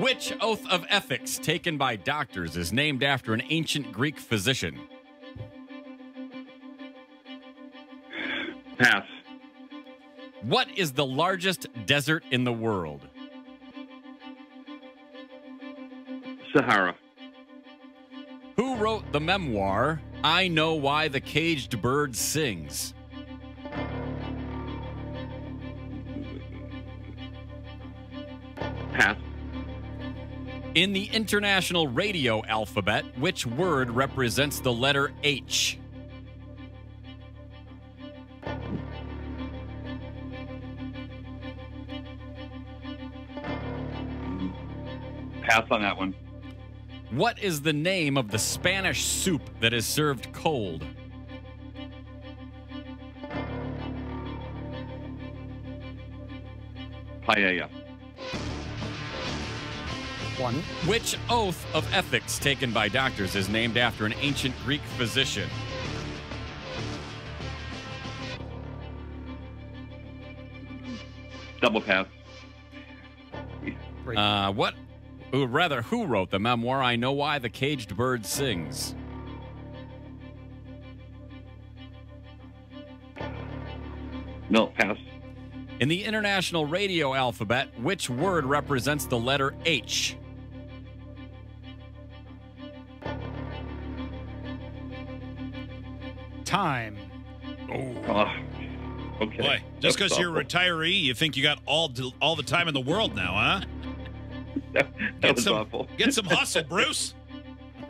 Which oath of ethics taken by doctors is named after an ancient Greek physician? Pass. What is the largest desert in the world? Sahara. Who wrote the memoir, I Know Why the Caged Bird Sings? In the international radio alphabet, which word represents the letter H? Pass on that one. What is the name of the Spanish soup that is served cold? Paella. One. Which oath of ethics taken by doctors is named after an ancient Greek physician? Double pass. Uh, what, or rather, who wrote the memoir, I Know Why the Caged Bird Sings? No, pass. In the international radio alphabet, which word represents the letter H? Time. Oh, ah, okay. Boy, just because you're a retiree, you think you got all all the time in the world now, huh? That, that Get was some, awful. get some hustle, Bruce.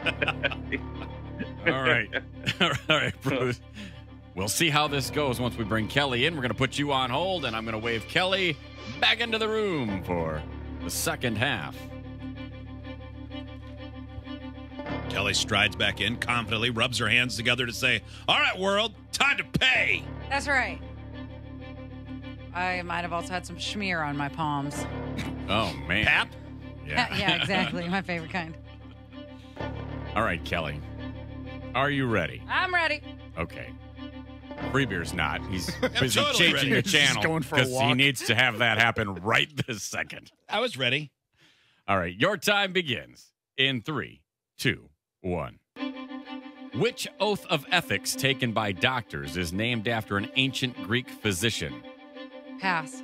All right. All right, Bruce. We'll see how this goes once we bring Kelly in. We're going to put you on hold, and I'm going to wave Kelly back into the room for the second half. Kelly strides back in confidently, rubs her hands together to say, "All right, world, time to pay." That's right. I might have also had some schmear on my palms. Oh, man. Pap. Yeah. yeah, exactly. My favorite kind. All right, Kelly. Are you ready? I'm ready. Okay. Freebeer's not. He's busy totally changing ready. the He's just channel going for a he walk. needs to have that happen right this second. I was ready. All right, your time begins in three, two, one. Which oath of ethics taken by doctors is named after an ancient Greek physician? Pass.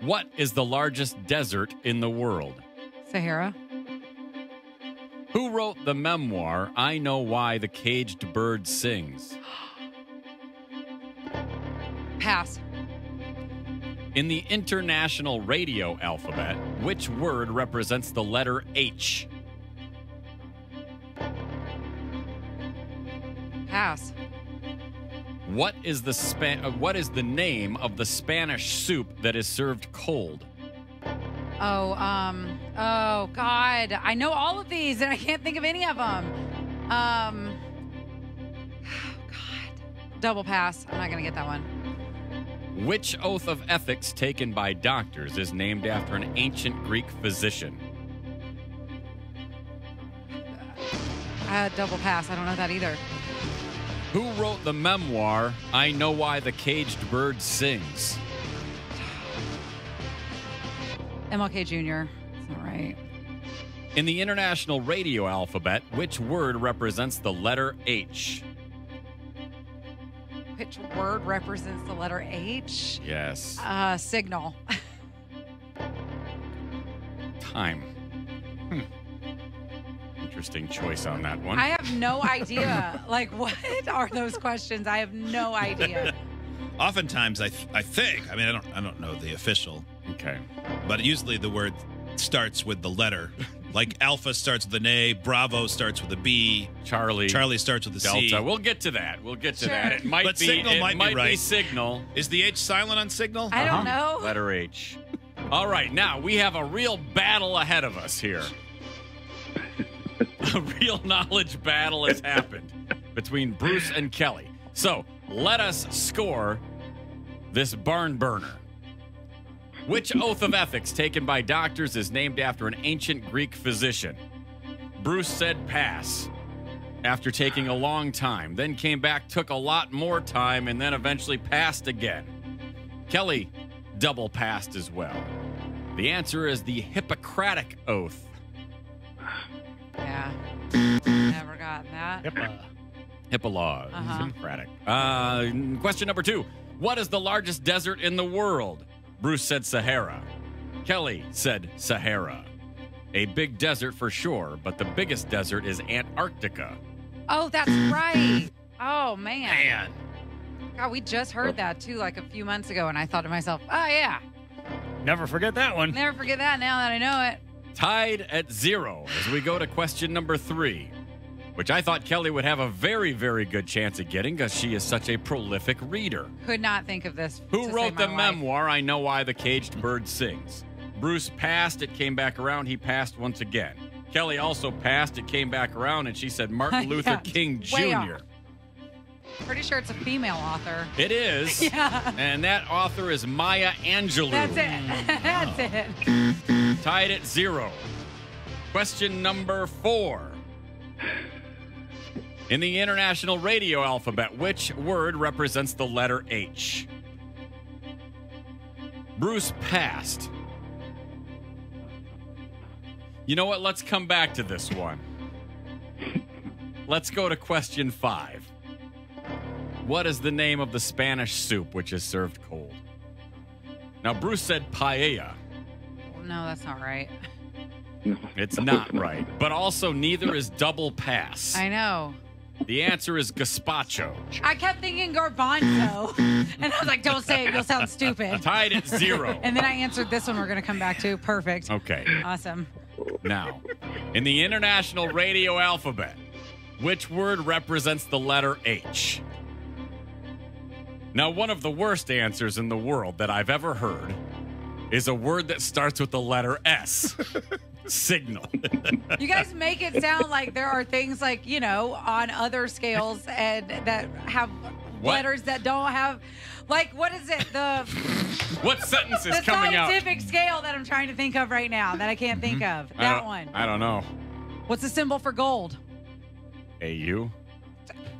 What is the largest desert in the world? Sahara. Who wrote the memoir, I Know Why the Caged Bird Sings? Pass. In the international radio alphabet, which word represents the letter H? What is the span- uh, what is the name of the Spanish soup that is served cold? Oh, um, oh God. I know all of these and I can't think of any of them. Um, oh God. Double pass. I'm not going to get that one. Which oath of ethics taken by doctors is named after an ancient Greek physician? Uh, double pass. I don't know that either. Who wrote the memoir, I Know Why the Caged Bird Sings? MLK Jr. Not right. In the international radio alphabet, which word represents the letter H? Which word represents the letter H? Yes. Uh, signal. Time. Interesting choice on that one. I have no idea. like, what are those questions? I have no idea. Oftentimes, I th- I think. I mean, I don't I don't know the official, okay. but usually the word starts with the letter. Like Alpha starts with an A, Bravo starts with a B, Charlie. Charlie starts with a C. Delta. We'll get to that. We'll get to Sure. that. It might But be. signal it might might be right. signal. Is the H silent on signal? I don't Uh-huh. know. Letter H. All right, now we have a real battle ahead of us here. a real knowledge battle has happened between Bruce and Kelly. So let us score this barn burner. Which oath of ethics taken by doctors is named after an ancient Greek physician? Bruce said pass after taking a long time, then came back, took a lot more time, and then eventually passed again. Kelly double passed as well. The answer is the Hippocratic Oath. Yeah. Never gotten that. Hippa. HIPAA laws. Uh-huh. Hippocratic. Uh, question number two. What is the largest desert in the world? Bruce said Sahara. Kelly said Sahara. A big desert for sure, but the biggest desert is Antarctica. Oh, that's right. Oh man. Man. God, we just heard that too, like a few months ago, and I thought to myself, oh yeah, Never forget that one. never forget that now that I know it. Tied at zero as we go to question number three, which I thought Kelly would have a very, very good chance at getting because she is such a prolific reader. Could not think of this. Who wrote the life. memoir, I Know Why the Caged Bird Sings? Bruce passed, it came back around, he passed once again. Kelly also passed, it came back around, and she said Martin Luther Yeah, King Jr. Pretty sure it's a female author. It is. Yeah. And that author is Maya Angelou. That's it. That's it. Tied at zero. Question number four. In the international radio alphabet, which word represents the letter H? Bruce passed. You know what? Let's come back to this one. Let's go to question five. What is the name of the Spanish soup which is served cold? Now, Bruce said paella. No, that's not right. It's not right. But also, neither is double pass. I know. The answer is gazpacho. I kept thinking garbanzo, and I was like, "Don't say it; you'll sound stupid." Tied at zero. And then I answered this one. We're gonna come back to perfect. Okay. Awesome. Now, in the international radio alphabet, which word represents the letter H? Now, one of the worst answers in the world that I've ever heard is a word that starts with the letter S. Signal. You guys make it sound like there are things like you know on other scales and that have What? letters that don't have, like what is it the What sentence is the coming out? scientific scale that I'm trying to think of right now that I can't think of Mm-hmm. I that don't- one. I don't know. What's the symbol for gold? AU?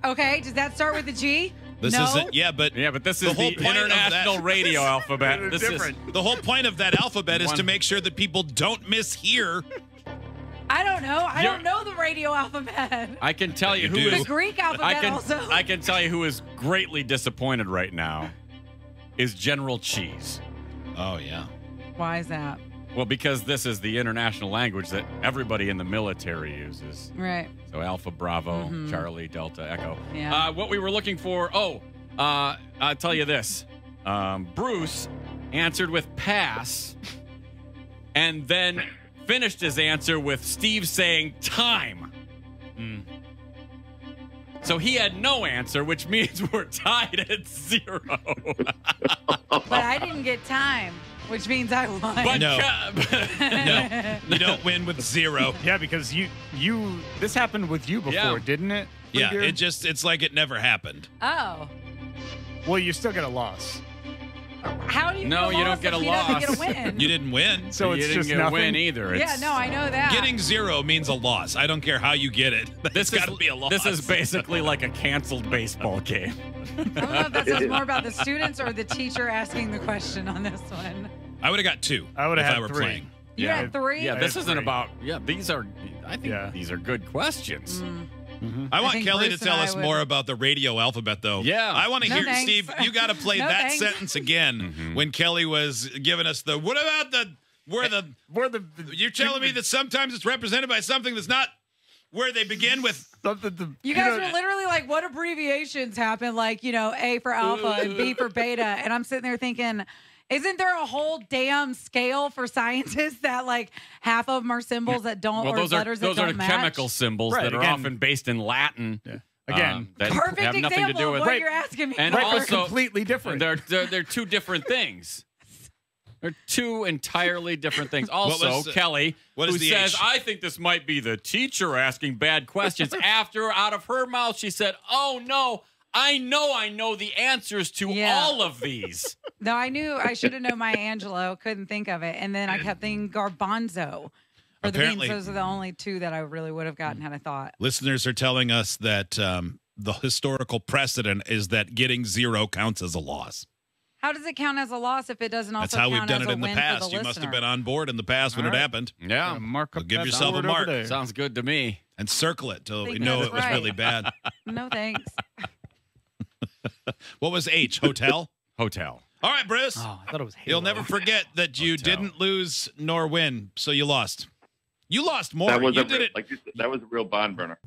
Okay, does that start with a G? This no? isn't. Yeah, but Yeah, but this The is whole the point international that- radio alphabet. This is different. the whole point of that alphabet is One. to make sure that people don't mishear. I don't know. I You're- don't know the radio alphabet. I can tell you You who do. is The Greek alphabet I can also. I can tell you who is greatly disappointed right now is General Cheese. Oh yeah. Why is that? Well, because this is the international language that everybody in the military uses. Right. So Alpha, Bravo, Charlie, Delta, Echo. Yeah. Uh, what we were looking for. Oh, uh, I'll tell you this. Um, Bruce answered with pass, and then finished his answer with Steve saying time. Hmm. So he had no answer, which means we're tied at zero. But I didn't get time, which means I won. But No. Ke- No, you don't win with zero. Yeah, because you you this happened with you before, Yeah. didn't it? Yeah, Figure? it just it's like it never happened. oh. well, you still get a loss. How do you No, get a you don't loss get if a he doesn't get a loss. win? You didn't win. So you it's didn't just get a nothing. win either. yeah, It's- no, I know that. Getting zero means a loss. I don't care how you get it. This It's got to be a loss. This is basically like a canceled baseball game. I don't know if that says more about the students or the teacher asking the question on this one. I would have got two. I would've if had I were three. playing. You Yeah. had three? Yeah, I this isn't three. about. Yeah, these are. I think Yeah. these are good questions. Mm. I want think Kelly Bruce to tell us would- more about the radio alphabet, though. Yeah. I want to No hear, thanks. Steve. You got to play No that thanks. sentence again when Kelly was giving us the. What about the where the? Where the You're telling me that sometimes it's represented by something that's not where they begin with. the, the, the, You guys know, were literally like, what abbreviations happen? Like, you know, A for alpha and B for beta. And I'm sitting there thinking, isn't there a whole damn scale for scientists that like half of them are symbols that don't Well, or those are letters those that are don't match? chemical symbols Right, that are again. often based in Latin. Yeah. Again. um, that Perfect have nothing example to do with. what Right. you're asking me. And for. right, also- completely different. They're, they're they're two different things. They're two entirely different things. Also, was Kelly, what is who the says, H? "I think this might be the teacher asking bad questions." After, out of her mouth, she said, "Oh no, I know, I know the answers to Yeah. all of these." no, I knew I should have known Maya Angelou. Couldn't think of it. And then I kept thinking garbanzo. For the Apparently- beans, those are the only two that I really would have gotten had I thought. Listeners are telling us that um, the historical precedent is that getting zero counts as a loss. How does it count as a loss if it doesn't also That's how we've done it in the past. the you must have been on board in the past when All it happened. Yeah. Mark up give yourself a mark. there. Sounds good to me. And circle it till we know it was right. really bad. No thanks. What was H? Hotel? Hotel. All right, Bruce. Oh, I thought it was. You'll never forget that you Hotel. didn't lose nor win, so you lost. You lost more. That was you a did real, it. like you said, that was a real bond burner.